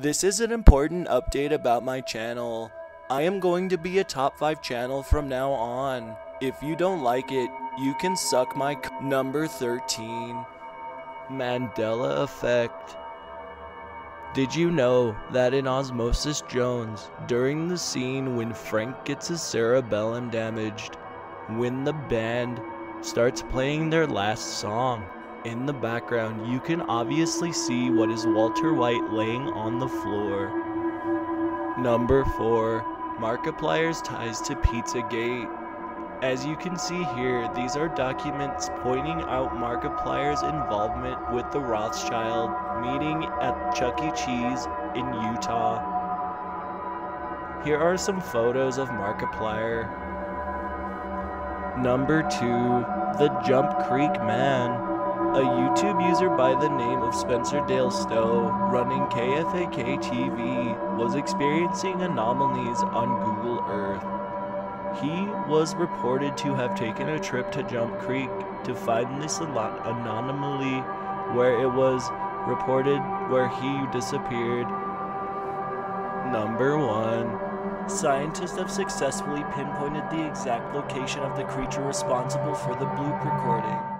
This is an important update about my channel. I am going to be a top 5 channel from now on. If you don't like it, you can suck my number 13. Mandela Effect. Did you know that in Osmosis Jones, during the scene when Frank gets his cerebellum damaged, when the band starts playing their last song, in the background you can obviously see what is Walter White laying on the floor. Number 4. Markiplier's ties to Pizzagate. As you can see here, these are documents pointing out Markiplier's involvement with the Rothschild meeting at Chuck E. Cheese in Utah. Here are some photos of Markiplier. Number 2. The Jump Creek Man. A YouTube user by the name of Spencer Dale Stowe, running KFAK TV, was experiencing anomalies on Google Earth. He was reported to have taken a trip to Jump Creek to find this ano- anomaly where it was reported where he disappeared. Number 1. Scientists have successfully pinpointed the exact location of the creature responsible for the bloop recording.